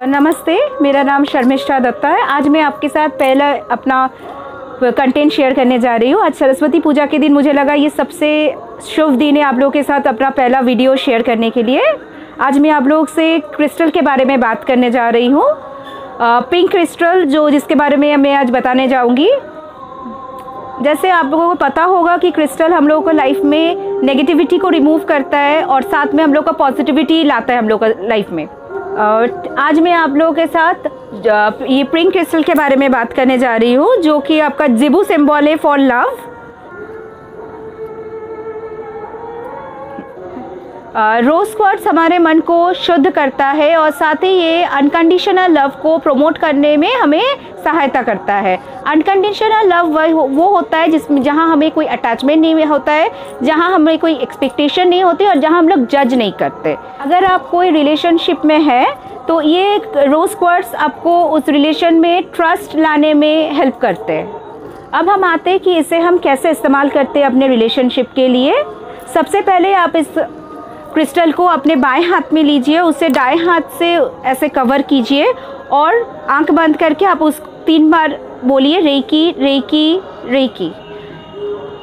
नमस्ते, मेरा नाम शर्मिष्ठा दत्ता है। आज मैं आपके साथ पहला अपना कंटेंट शेयर करने जा रही हूँ। आज सरस्वती पूजा के दिन मुझे लगा ये सबसे शुभ दिन है आप लोगों के साथ अपना पहला वीडियो शेयर करने के लिए। आज मैं आप लोग से क्रिस्टल के बारे में बात करने जा रही हूँ। पिंक क्रिस्टल जो जिसके बारे में मैं आज बताने जाऊँगी। जैसे आप लोगों को पता होगा कि क्रिस्टल हम लोगों को लाइफ में नेगेटिविटी को रिमूव करता है और साथ में हम लोग का पॉजिटिविटी लाता है हम लोग का लाइफ में। आज मैं आप लोगों के साथ ये प्रिंक क्रिस्टल के बारे में बात करने जा रही हूँ, जो कि आपका जिबू सिम्बॉल है फॉर लव रोज क्वार्ट्स हमारे मन को शुद्ध करता है और साथ ही ये अनकंडीशनल लव को प्रमोट करने में हमें सहायता करता है। अनकंडीशनल लव वो होता है जिसमें जहाँ हमें कोई अटैचमेंट नहीं होता है, जहाँ हमें कोई एक्सपेक्टेशन नहीं होती और जहाँ हम लोग जज नहीं करते। अगर आप कोई रिलेशनशिप में है तो ये रोज क्वार्ट्स आपको उस रिलेशन में ट्रस्ट लाने में हेल्प करते हैं। अब हम आते हैं कि इसे हम कैसे इस्तेमाल करते हैं अपने रिलेशनशिप के लिए। सबसे पहले आप इस क्रिस्टल को अपने बाएँ हाथ में लीजिए, उसे दाएँ हाथ से ऐसे कवर कीजिए और आँख बंद करके आप उस तीन बार बोलिए, रेकी रेकी रेकी।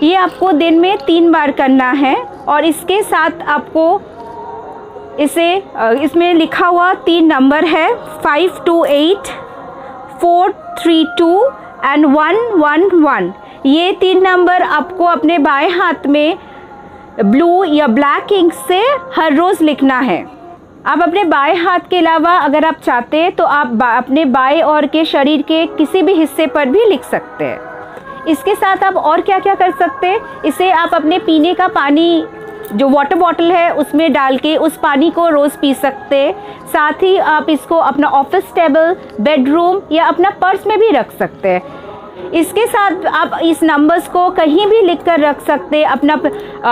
ये आपको दिन में तीन बार करना है और इसके साथ आपको इसे इसमें लिखा हुआ तीन नंबर है five two eight four three two and one one one ये तीन नंबर आपको अपने बाएँ हाथ में ब्लू या ब्लैक इंक से हर रोज़ लिखना है। आप अपने बाएँ हाथ के अलावा अगर आप चाहते हैं तो आप अपने बाएँ और के शरीर के किसी भी हिस्से पर भी लिख सकते हैं। इसके साथ आप और क्या क्या कर सकते हैं? इसे आप अपने पीने का पानी, जो वाटर बॉटल है, उसमें डाल के उस पानी को रोज़ पी सकते हैं। साथ ही आप इसको अपना ऑफ़िस टेबल बेडरूम या अपना पर्स में भी रख सकते हैं। इसके साथ आप इस नंबर्स को कहीं भी लिख कर रख सकते अपना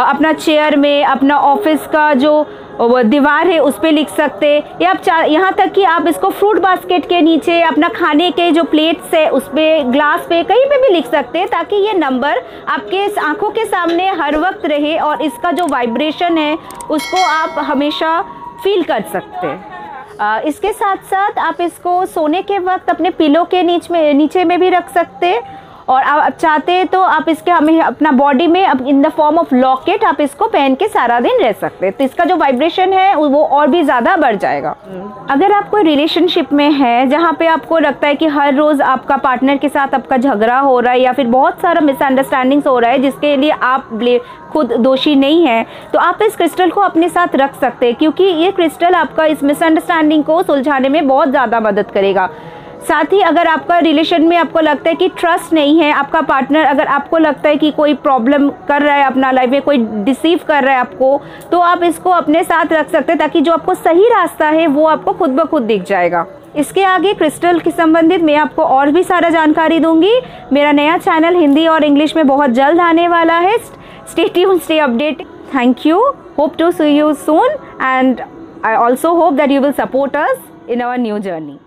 अपना चेयर में, अपना ऑफ़िस का जो दीवार है, उस पर लिख सकते या आप यहाँ तक कि आप इसको फ्रूट बास्केट के नीचे, अपना खाने के जो प्लेट्स है, उस पर ग्लास पे, कहीं पे भी लिख सकते हैं, ताकि ये नंबर आपके आँखों के सामने हर वक्त रहे और इसका जो वाइब्रेशन है, उसको आप हमेशा फील कर सकते हैं। इसके साथ साथ आप इसको सोने के वक्त अपने पिलो के नीचे में नीचे में भी रख सकते और आप चाहते हैं तो आप इसके, हमें अपना बॉडी में अब in the form of locket आप इसको पहन के सारा दिन रह सकते हैं। तो इसका जो वाइब्रेशन है, वो और भी ज़्यादा बढ़ जाएगा। अगर आप कोई रिलेशनशिप में है, जहाँ पे आपको लगता है कि हर रोज़ आपका पार्टनर के साथ आपका झगड़ा हो रहा है या फिर बहुत सारा मिसअंडरस्टैंडिंग्स हो रहा है, जिसके लिए आप खुद दोषी नहीं है तो आप इस क्रिस्टल को अपने साथ रख सकते हैं, क्योंकि ये क्रिस्टल आपका इस मिसअंडरस्टैंडिंग को सुलझाने में बहुत ज़्यादा मदद करेगा। साथ ही अगर आपका रिलेशन में आपको लगता है कि ट्रस्ट नहीं है, आपका पार्टनर अगर आपको लगता है कि कोई प्रॉब्लम कर रहा है अपना लाइफ में, कोई डिसीव कर रहा है आपको तो आप इसको अपने साथ रख सकते हैं ताकि जो आपको सही रास्ता है, वो आपको खुद ब खुद दिख जाएगा। इसके आगे क्रिस्टल के संबंधित मैं आपको और भी सारा जानकारी दूँगी। मेरा नया चैनल हिंदी और इंग्लिश में बहुत जल्द आने वाला है। Stay tune stay update thank you hope to see you soon and I also hope that you will support us in our new journey